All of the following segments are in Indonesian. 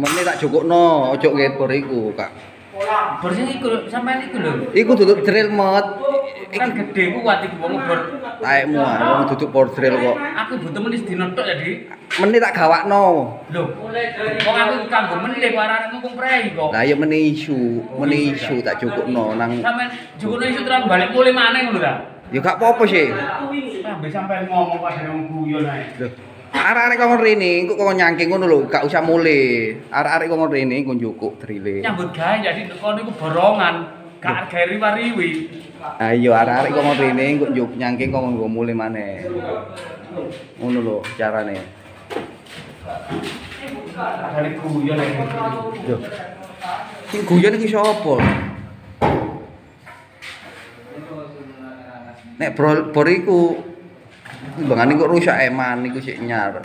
Mene tak jukukno, ojo ngepor iku, Kak. Bersih iku sampean iku lho. Iku duduk drill mod. Kan gede kuat iku wong ngebor. Taekmu ah, wong duduk por drill kok. Aku butuh menis dino tok ya, Dik. Mene tak gawakno. Lho, wong aku iku kanggo meneh warane ngomong prei kok. Lah ya mene isu, mene isu tak jukukno nang Sampean jukono isu terus balik mulai maneh ngono ta? Ya gak apa-apa sih. Ngomong guyon ae. Arek-arek kok rene, engko kok nyangking ngono lho, gak usah mule. Arek-arek kok rene engko njukuk drile. Nyambut gawe jadi kono iku borongan. Gak gawe riwi-riwi. Ayo arek-arek kok rene engko njuk nyangking kok nggo mule maneh. Ngono lho carane. Dari guyon ae. Yo. Sing guyon iki sapa? Nek bor iku timbangane kok rusak eman iku sik nyar. Eh.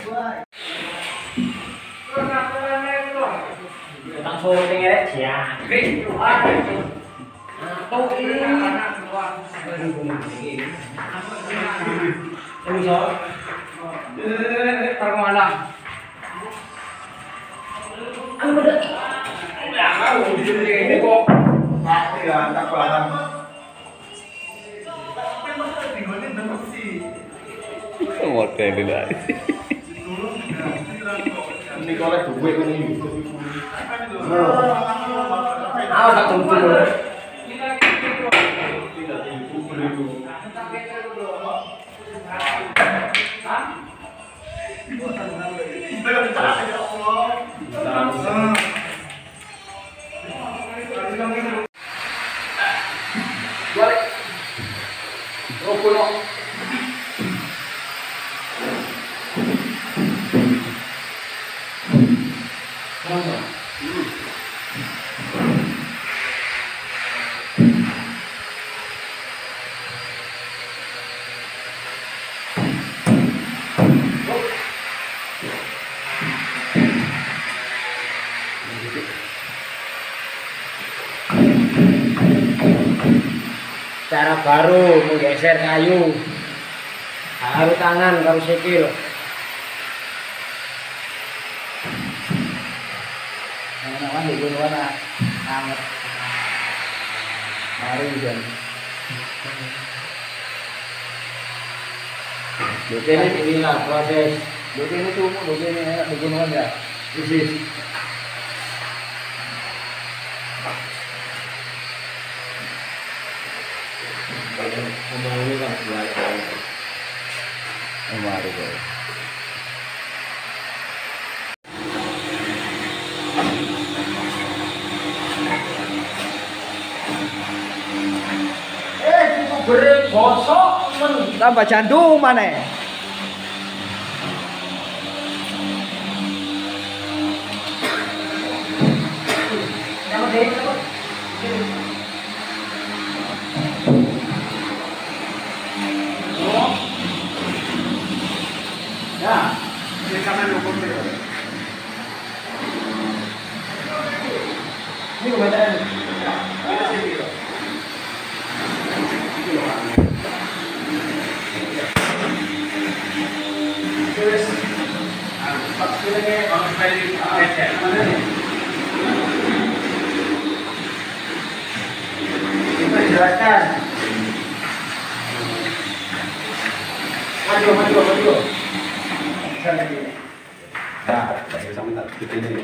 Aku udah. Udah mau di. Aku ya paham. Model lha. Ini ini. Awas tak tuntun. cara baru menggeser kayu haru tangan karo sikil Nah, nah, di gunung mana? Anget. Mari hujan. Jadi ini inilah proses. Jadi ini tuh, jadi ini enak di gunung ya. Isis. Ngomong ini kan buat Mari kok. Eh, bosok men. Tambah jantung. Yang penting Ya, ini kamera hukum dia. Ini kebetulan. Kita sini. Terus, pas kita ke orang lain, mana nih? Kita jelaskan. Maju, maju, maju. Ya, saya tak seperti ini.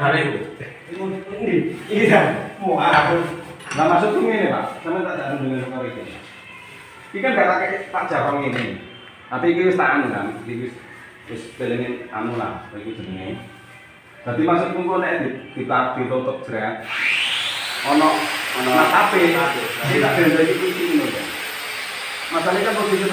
Kadang itu. Ini, iya. Mau aku. Nah maksudku ini pak, sama tak jalan dengan skor ini. Ini kan gak pakai tak jarang ini. Tapi ini wis tak anu kan, ini wis wis pelengin anu lah, iki jenenge. Dadi maksudku kok nek kita ditutup jret. Ono Nah, tapi ini tak dari kunci ini loh. Masalahnya kan posisi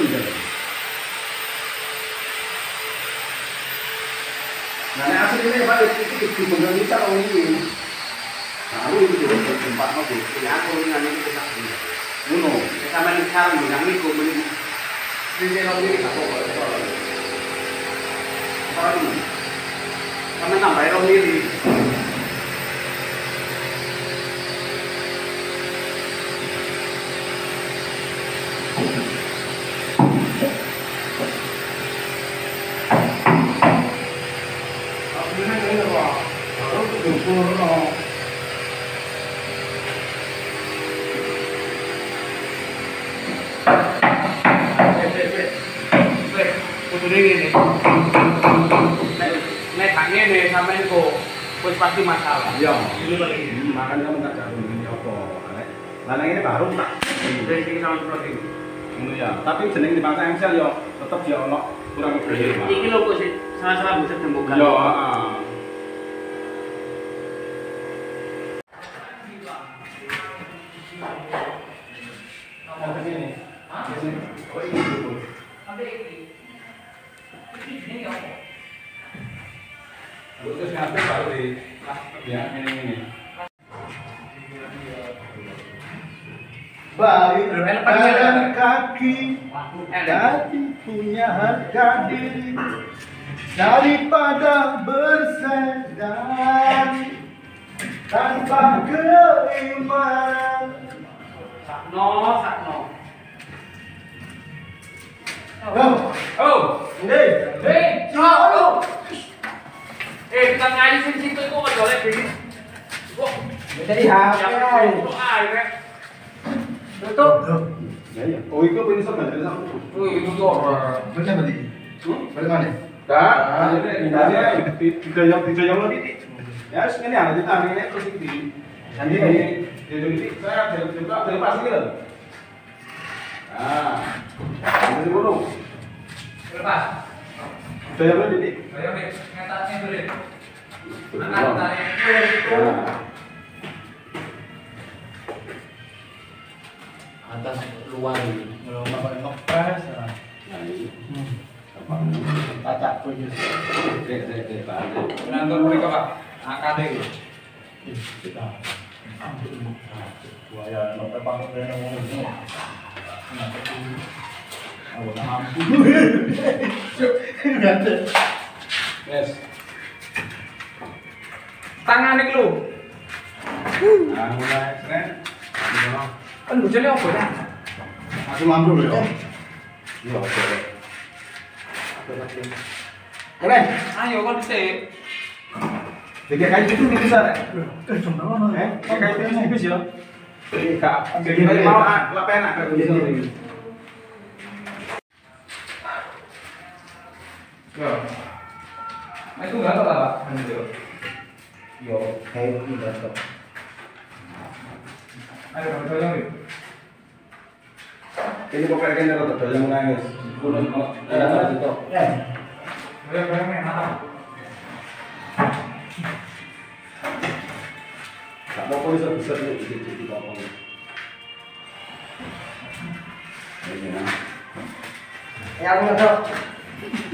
itu menjaga. Nah, ini asli ini Pak, itu di benar bisa kalau ini. Nah, aku itu juga tempat mau Ya aku dengan ini kita punya. Uno. Sama ini sekarang bilang ini kok beli. Ini kalau ini tak apa. Apa ini? Sama tambah rong diri. Aku ini ini Pak. Aku itu purno. Kudu ini. Nek hanya nih sampean kok wis pasti masalah. Iya. Ini. Hmm, Makanya kamu tak tahu ini apa. Lah yang ini baru tak. Dari sini sama seperti ini. Ngono ya. Tapi jeneng di bangsa Engsel yo tetep yo ono kurang lebih. Iki lho kok sih salah-salah bisa tembukan. Yo, heeh. Apa ini? Oh, ini dulu. Terus ngapain baru di ya ini. Ini. Jalan kaki Jadi punya harga diri. Daripada bersedar Tanpa keimanan Sakno, sakno. Oh, Oh, ini Hei, oh, Eh, kita ngaji sini situ kok? Jadi HP air? Tutup. Ya, ya. Oh, sama. Oh, kok. Hmm? Bagaimana? Tak, ini tidak yang tidak yang lebih. Ya, ini ada di tangan ini terus ini. Nanti ini jadi saya juga gitu. Ah, ini dulu. Lepas. Sudah yang lebih. Ayo, Dik. Ngetatnya dulu. Anak Nah, tarik itu. Atas luar ini. kalau pakai ngepres, nah ini. Tacak punya. Dek, dek, dek, Pak. Penonton mereka, Pak. AKD. Kita. Buaya, ngepres pakai kena ngomong. Aku tak mampu. Yes. Tangan iki lho. Nah, mulai. Gimana? Kan bojone opo ta? Masih mampu loh ya? Iya, oke. Keren. Ayo kon dhisik. Tiga kali itu tipis ya? Eh, tiga kali itu tipis ya? Kak, jadi mau ah, lapen ah, kayak gitu. Yo. Nah, itu enggak apa, Pak. Yo, kayak gitu tuh. Ayo, Pak, tolong yuk. Ini kok kayak gini tuh yang nangis. Kulo kok ada itu. Ayo, bareng nih, mantap. Tak mau polisi bisa nih, jadi jadi apa nih? Ini. Yang ngetok. Ini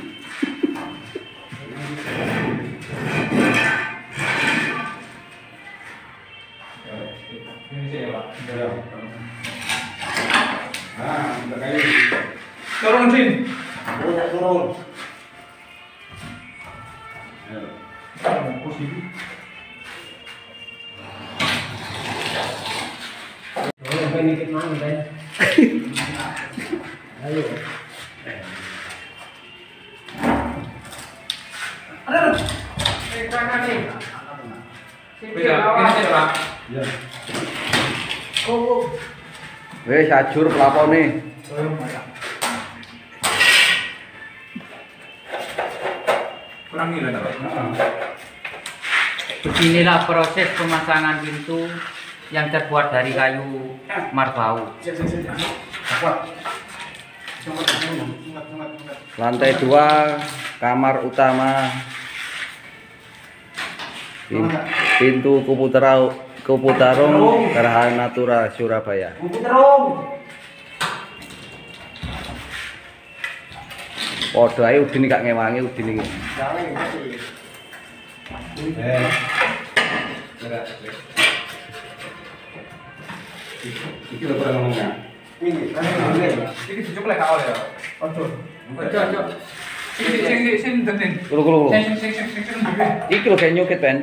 Wes ajur pelapone. Kurang. Beginilah proses pemasangan pintu yang terbuat dari kayu marbau. Lantai dua, kamar utama. Pin- Pintu komputer Kuputarung Geraha Natura Surabaya. Bumbu Padha ae udin gak ngewangi udin iki. Ini. Eh. Iki lho ngomongnya. Ini, kan ini. Iki dijumlah kak oleh ya. Ojo. Ojo, ojo. Sing sing sing tenin. Kulo kulo kulo. Sing sing sing sing sing sing. Iki lho kayak nyukit Ben.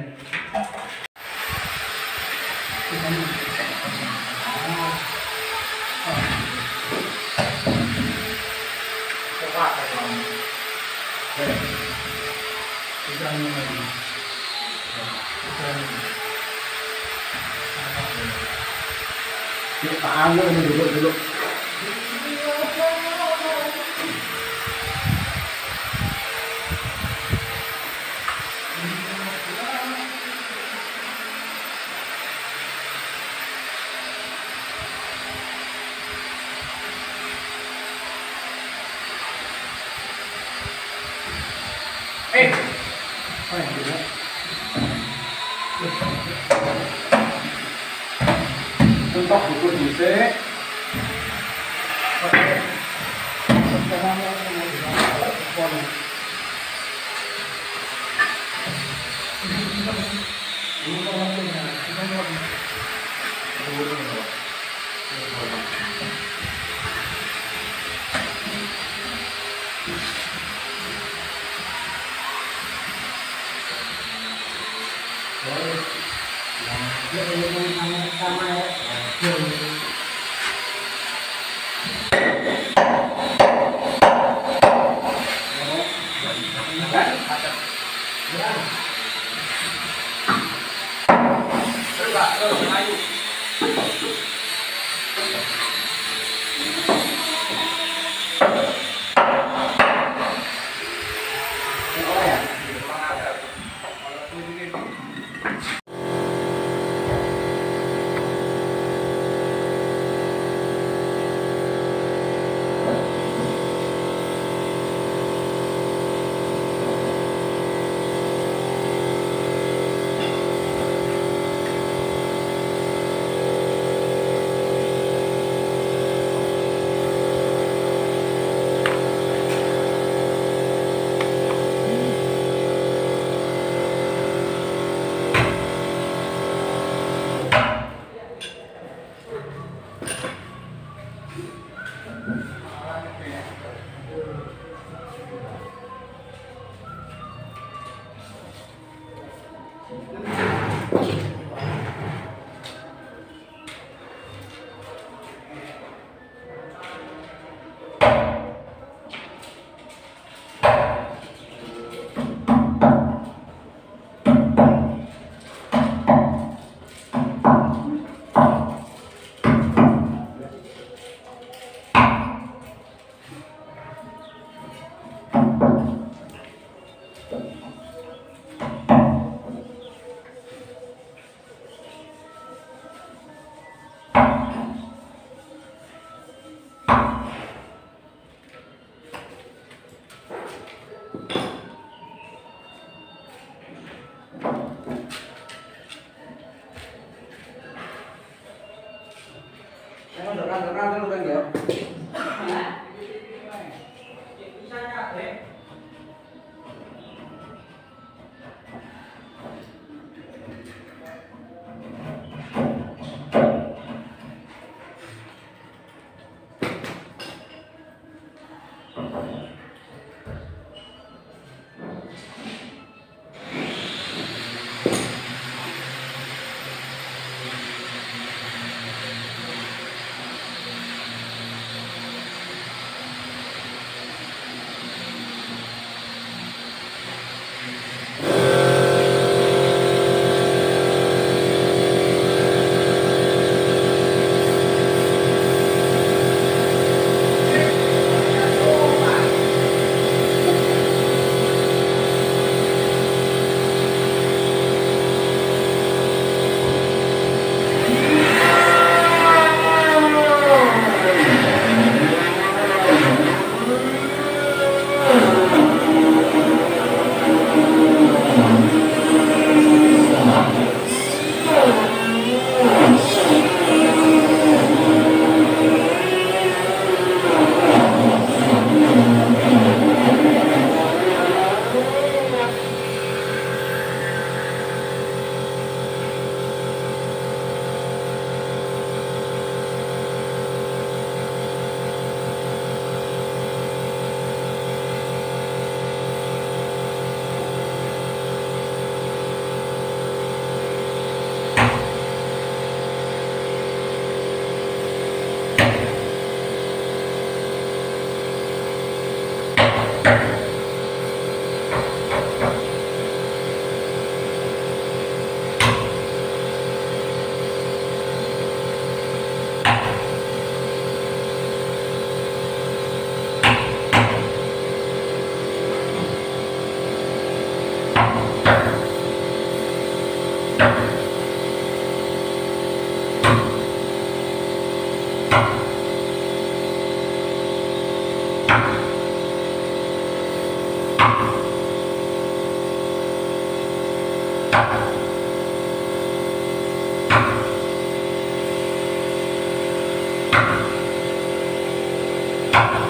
Pak Anggo ini duduk dulu. Eh, je pas pourquoi. Ya? Stop!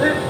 네.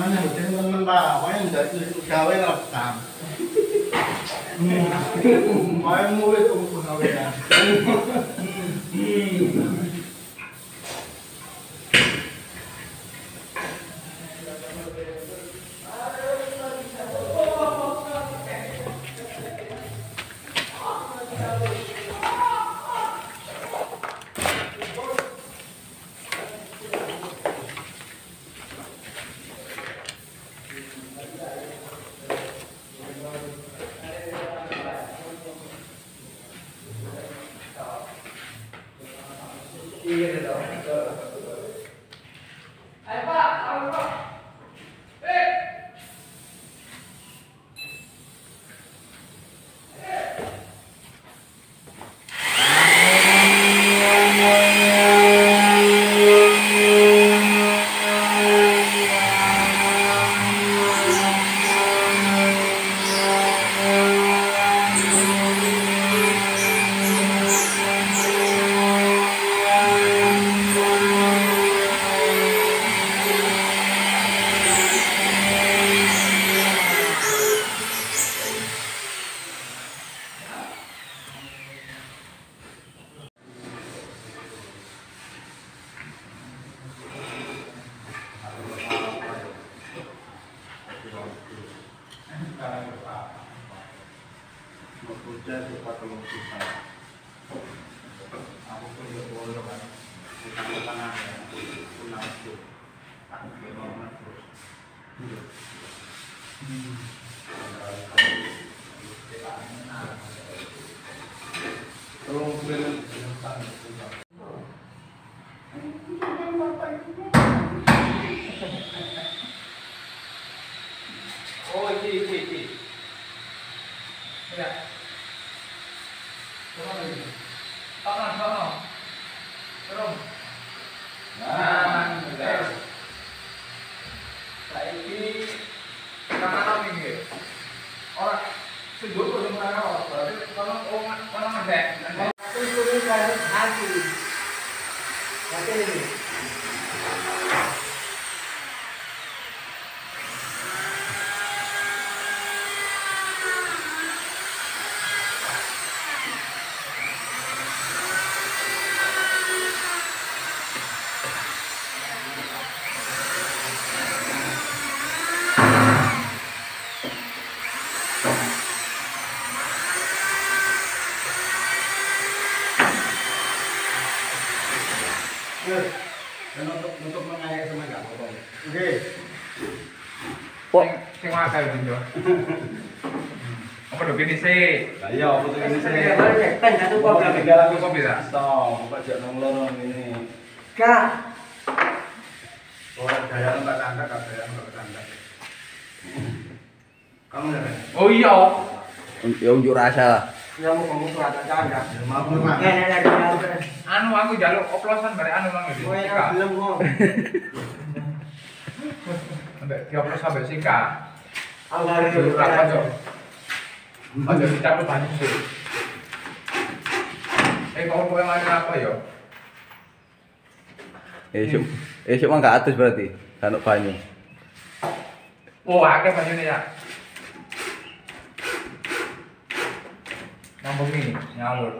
มันบ้าไว้เดี๋ยวจะเอาไว้หลับตามไว้มุ้ยตรงคุณเอาไปนะ Akal dinjo. Apa do gini sih? Lah iya, apa tuh saya? balik kan satu kok. Buka tiga lagu Kok bisa? Stop, buka jak nong lorong ini. Kak, tanda, gaya nggak tanda. Kamu ya? Oh iya. ya unjuk rasa lah. kamu kamu kelihatan canda. Maaf mak. Nah, nah, nah, nah, nah. Anu aku jaluk oplosan bare anu mang yang Sika. belum mau. Ambek dioplos sampai sika. Dulu itu. apa jo? Aja dicampur banyak sih. Eh kau mau yang apa yo? Esok, esok mah ke atas berarti. Kan banyu. Oh, akeh banyune ya. Ngambung ini, ngawur.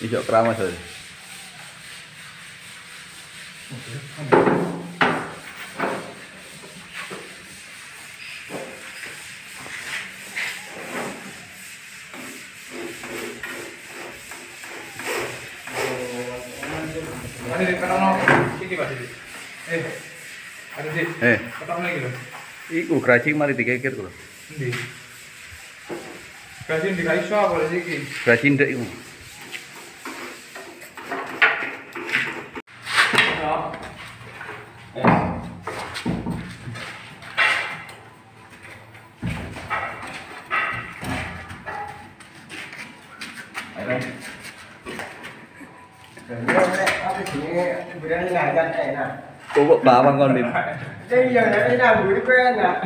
Esok keramas aja. Ada Iku gracing mari dikekir kulo. Nggih. Gracing dikai iso apa iki? Gracing ndek iku. Ayo. Ayo. Ayo. Ayo. Ayo. Ayo. Ayo. Ayo. Ayo. Ayo ngajar enak Kok bawang kon Din? Jadi yang nanti nak buri kau enak.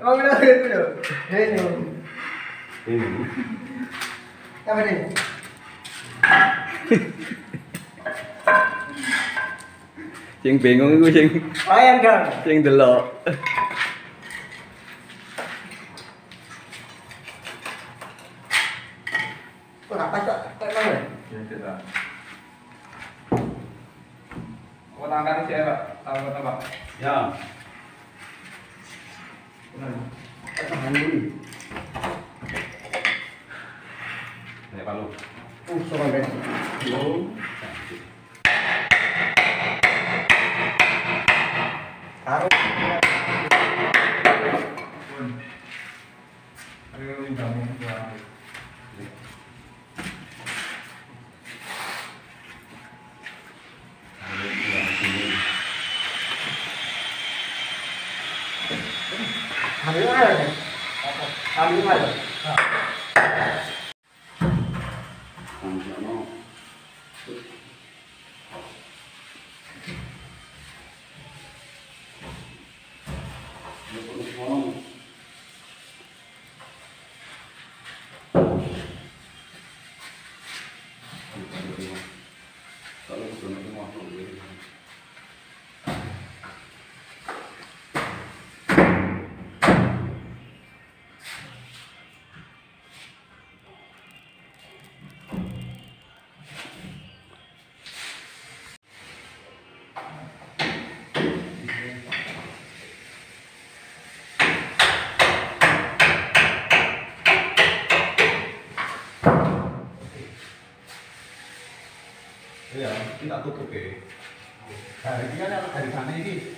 Oh mana itu loh. Ini. Ini. Apa ni? Sing bingung iku sing Ayam kan? sing delok. Kau apa tak? Tak mana? Ya kita. Kau tangkap siapa? Tahu apa? Ya. Tahan dulu. Ya palu. Uh, soal kan. Taruh. Ayo ini kamu buat. Ambil mana ni? Ambil mana? Iya, kita tutup ya. Nah, ini kan dari sana ini.